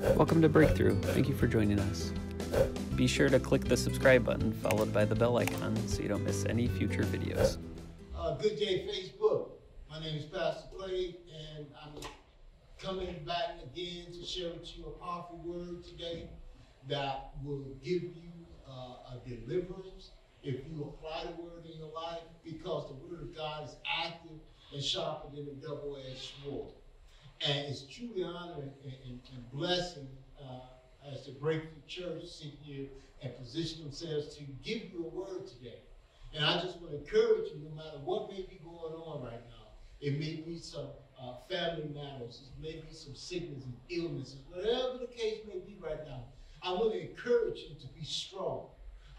Welcome to Breakthrough. Thank you for joining us. Be sure to click the subscribe button followed by the bell icon so you don't miss any future videos. Uh, good day, Facebook. My name is Pastor Clay, and I'm coming back again to share with you a powerful word today that will give you uh, a deliverance if you apply the word in your life, because the word of God is active and sharper than a double-edged sword. And it's truly honor and, and, and blessing uh, as the Breakthrough Church sit here and position themselves to give you a word today. And I just want to encourage you, no matter what may be going on right now, it may be some uh, family matters, it may be some sickness and illnesses, whatever the case may be right now, I want to encourage you to be strong.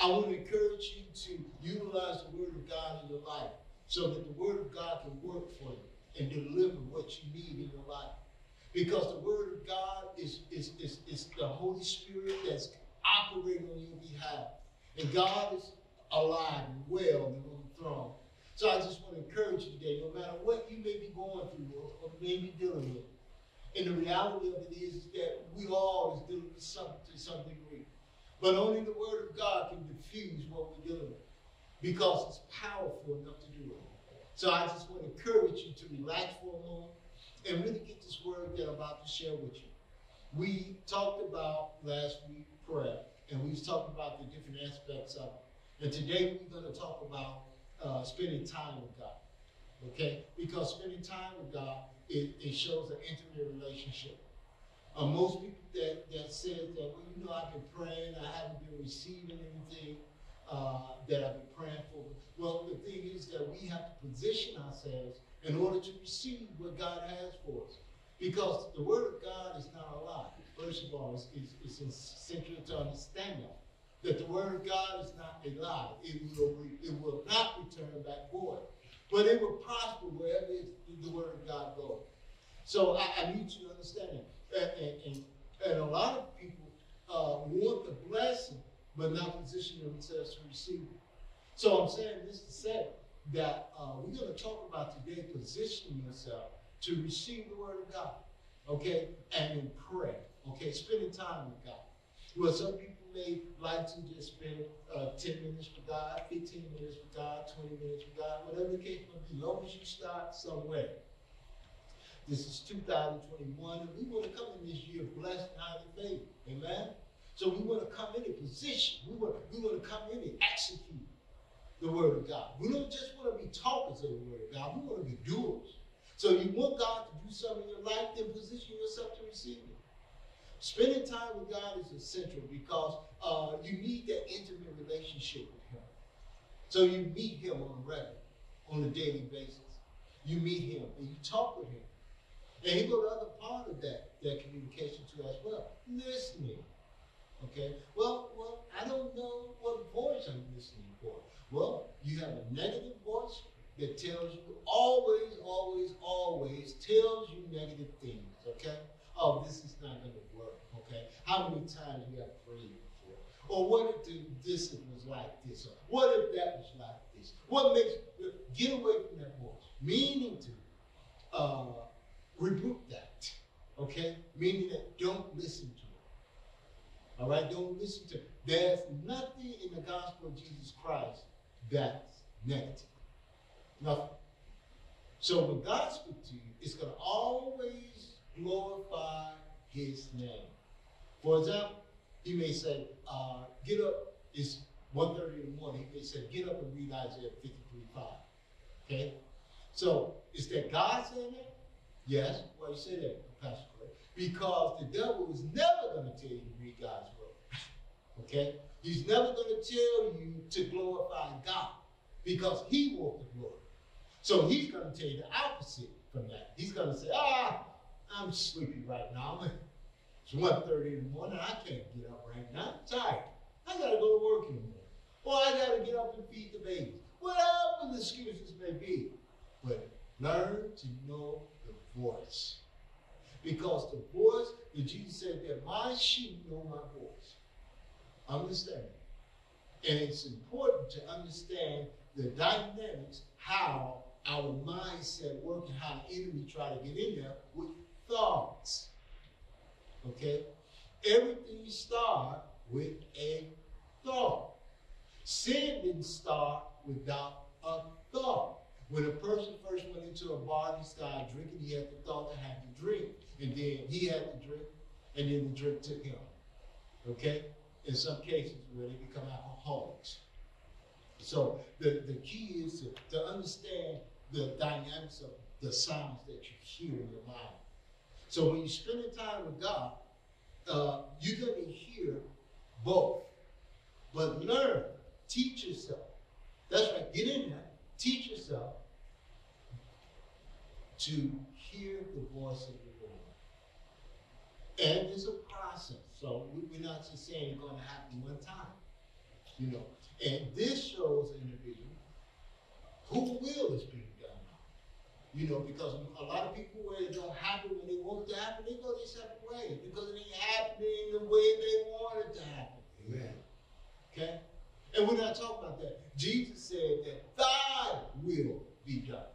I want to encourage you to utilize the Word of God in your life so that the Word of God can work for you and deliver what you need in your life. Because the Word of God is, is, is, is the Holy Spirit that's operating on your behalf. And God is alive and well and on the throne. So I just want to encourage you today, no matter what you may be going through or, or may be dealing with, and the reality of it is, is that we all is dealing with something to some degree. But only the Word of God can diffuse what we're dealing with because it's powerful enough to do it. So I just want to encourage you to relax for a moment and really get this word that I'm about to share with you. We talked about last week prayer, and we've talked about the different aspects of it. And today we're going to talk about uh, spending time with God. Okay? Because spending time with God, it, it shows an intimate relationship. Uh, most people that, that says that, well, you know, I've been praying, I haven't been receiving anything uh, that I've been praying for. Well, the thing is that we have to position ourselves in order to receive what God has for us. Because the Word of God is not a lie. First of all, it's, it's, it's essential to understand that. That the Word of God is not a lie. It will, it will not return back void. But it will prosper wherever the Word of God goes. So I, I need you to understand that. And, and, and, and a lot of people uh, want the blessing, but not position themselves to receive it. So I'm saying this to say that uh, we're going to talk about today positioning yourself to receive the word of God, okay, and in prayer, okay, spending time with God. Well, some people may like to just spend uh, 10 minutes with God, 15 minutes with God, 20 minutes with God, whatever the case may be, long as you start somewhere. This is 2021, and we want to come in this year blessed and highly favored. Amen? So we want to come in a position. We want, we to come in and execute the word of God. We don't just want to be talkers of the word of God. We want to be doers. So you want God to do something in your life, then position yourself to receive it. Spending time with God is essential because uh, you need that intimate relationship with Him. So you meet Him on a regular, on a daily basis. You meet Him and you talk with Him. And he go the other part of that, that communication to as well. Listening. Okay? Well, well, I don't know what voice I'm listening for. Well, you have a negative voice that tells you always, always, always tells you negative things. Okay? Oh, this is not to work. Okay? How many times you have prayed before? Or what if this was like this? Or what if that was like this? What makes get away from that voice? Meaning to uh, rebuke that. Okay? Meaning that don't listen to it. Right? Don't listen to. There's nothing in the gospel of Jesus Christ that's negative. Nothing. So when God speaks to you, it's going to always glorify his name. For example, he may say, uh, get up, it's 1.30 in the morning. He may say, get up and read Isaiah 53.5. Okay? So is that God saying that? Yes. Why you say that, Pastor? Because the devil is never going to tell you to read God's word. okay? He's never going to tell you to glorify God because he wants the glory. So he's going to tell you the opposite from that. He's going to say, ah, I'm sleepy right now. It's 1.30 in the morning. I can't get up right now. I'm tired. I got to go to work in the morning. Or I got to get up and feed the babies. Whatever the excuses may be. But learn to know the voice. Because the voice that Jesus said that my sheep know my voice. Understand. And it's important to understand the dynamics, how our mindset works and how the enemy try to get in there with thoughts. Okay? everything starts with a thought. Sin didn't start without a thought. When a person first went into a bar and he started drinking, he had the thought to have to drink. And then he had to drink, and then the drink took him. Okay? In some cases where they become alcoholics. So the, the key is to, to understand the dynamics of the sounds that you hear in your mind. So when you're spending time with God, uh, you're going to hear both. But learn, teach yourself. That's right, get in there, teach yourself to hear the voice of the Lord. And it's a process. So we, are not just saying it's going to happen one time. You know, and this shows an individual who will is being done You know, because a lot of people where it don't happen when they want it to happen, they go their separate ways because it ain't happening the way they want it to happen. Amen. Okay? And we're not talking about that. Jesus said that thy will be done.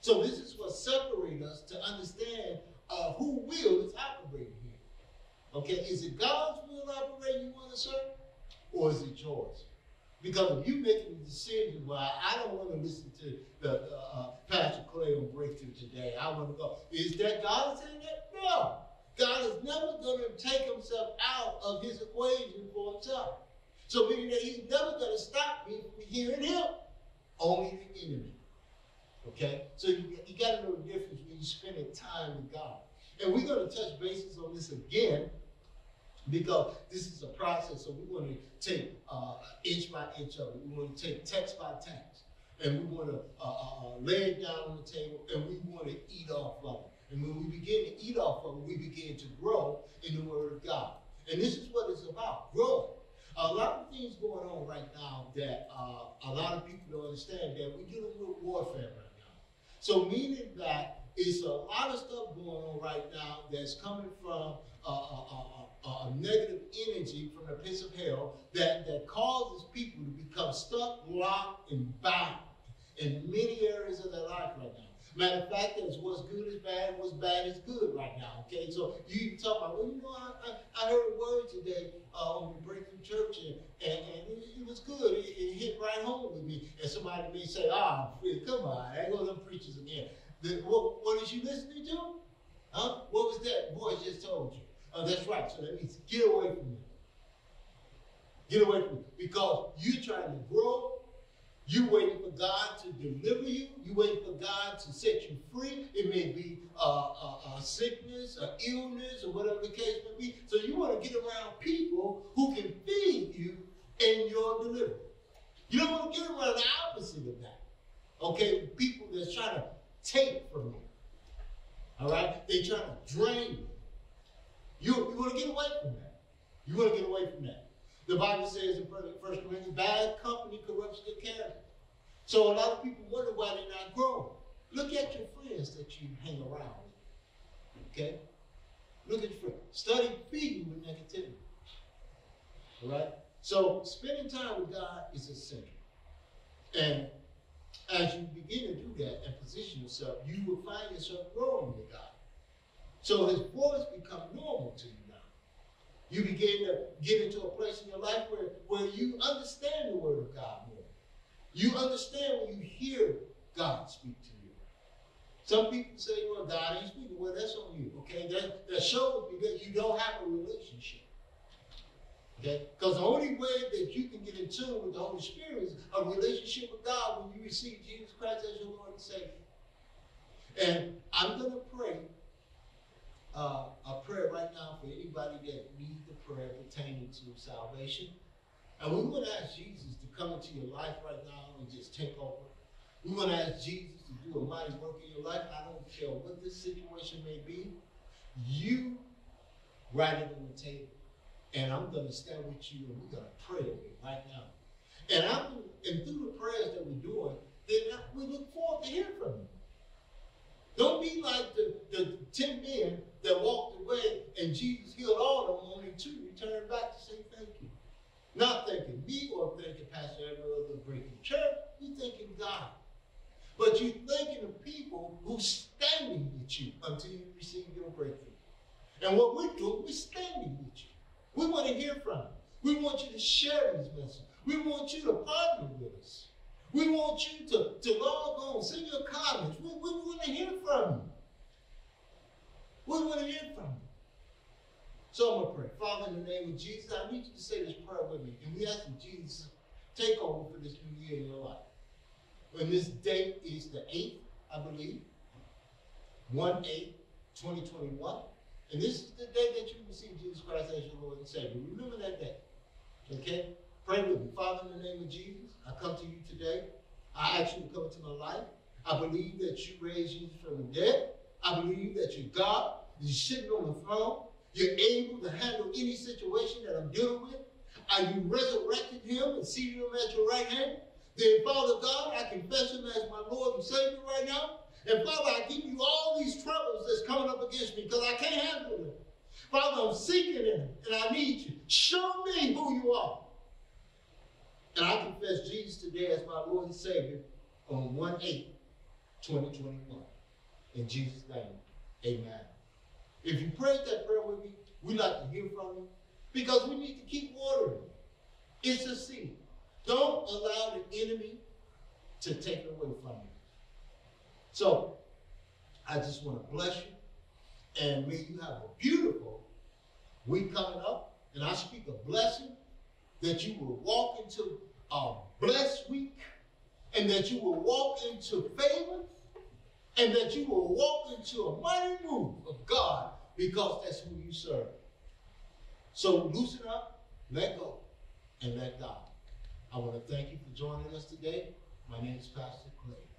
So this is what separates us to understand uh, who will is operating. Okay, is it God's will operating you want to serve, or is it yours? Because if you making a decision, well, I don't want to listen to the uh, Pastor Clay on Breakthrough today. I want to go. Is that God saying that? No. God is never going to take himself out of his equation for himself. So meaning that he's never going to stop me from hearing him. Only the enemy. Okay? So you, you got to know the difference when you're spending time with God. And we're going to touch bases on this again because this is a process. So we want to take uh, inch by inch of it. We want to take text by text. And we want to uh, uh, uh, lay it down on the table and we want to eat off of it. And when we begin to eat off of it, we begin to grow in the Word of God. And this is what it's about growing. A lot of things going on right now that uh, a lot of people don't understand that we're dealing with warfare right now. So meaning that it's a lot of stuff going on right now that's coming from uh, uh, uh, negative energy from the pits of hell that, that causes people to become stuck, locked, and bound in many areas of their life right now. Matter of fact, that's what's good is bad, what's bad is good right now. Okay, so you talk about, well, you know, I, I, I heard a word today uh, on the Breakthrough Church, and, and, and it, it, was good. It, it, hit right home with me. And somebody may say, ah, come on, I go them preachers again. The, what, what is you listening to? Huh? What was that voice just told you? Oh, that's right. So that means get away from it. Get away from it. Because you're trying to grow. You're waiting for God to deliver you. You're waiting for God to set you free. It may be a, a, a sickness, an illness, or whatever the case may be. So you want to get around people who can feed you in your deliverance. You don't want to get around the opposite of that. Okay? People that's trying to take from you. All right? They're trying to drain you. You, you want to get away from that. You want to get away from that. The Bible says in First Corinthians, bad company corrupts good character. So a lot of people wonder why they're not growing. Look at your friends that you hang around. Okay? Look at your friends. Study feeding with negativity. All right? So spending time with God is essential. And as you begin to do that and position yourself, you will find yourself growing with God. So his voice become normal to you. You begin to get into a place in your life where, where you understand the word of God more. You understand when you hear God speak to you. Some people say, well, God ain't speaking. Well, that's on you, okay? That, that shows that you don't have a relationship. Okay? Because the only way that you can get in tune with the Holy Spirit is a relationship with God when you receive Jesus Christ as your Lord and Savior. And I'm going to pray uh, a prayer right now for anybody that needs the prayer pertaining to salvation. And we want to ask Jesus to come into your life right now and just take over. We want to ask Jesus to do a mighty work in your life. I don't care what this situation may be. You write it on the table. And I'm going to stand with you and we're going to pray right now. And I'm and through the prayers that we're doing, then we look forward to hearing from you. Don't be like the, the 10 men that walked away and Jesus healed all of them, only two returned back to say thank you. Not thanking me or thanking Pastor Everett of the Breakthrough Church, you thanking God. But you're thanking the people who's standing with you until you receive your breakthrough. And what we're doing, we're standing with you. We want to hear from you. We want you to share these messages. We want you to partner with us. We want you to, to log on, send your comments. We, we want to hear from you. We want to hear from you. So I'm going to pray. Father, in the name of Jesus, I need you to say this prayer with me. And we ask that Jesus take over for this new year in your life. And this date is the 8th, I believe. 1 8 2021. And this is the day that you receive Jesus Christ as your Lord and Savior. Remember that day. Okay? Pray with me. Father, in the name of Jesus, I come to you today. I ask you to come into my life. I believe that you raised Jesus from the dead. I believe that you're God. You're sitting on the throne. You're able to handle any situation that I'm dealing with. And you resurrected him and seated him at your right hand. Then, Father God, I confess him as my Lord and Savior right now. And Father, I give you all these troubles that's coming up against me because I can't handle them. Father, I'm seeking him and I need you. Show me who you are. Jesus today as my Lord and Savior on 1 8 2021. In Jesus' name, amen. If you prayed that prayer with me, we'd like to hear from you because we need to keep watering. It's a seed. Don't allow the enemy to take it away from you. So, I just want to bless you and may you have a beautiful week coming up. And I speak a blessing that you will walk into a blessed week and that you will walk into favor and that you will walk into a mighty move of God because that's who you serve. So loosen up, let go, and let God. I want to thank you for joining us today. My name is Pastor Clay.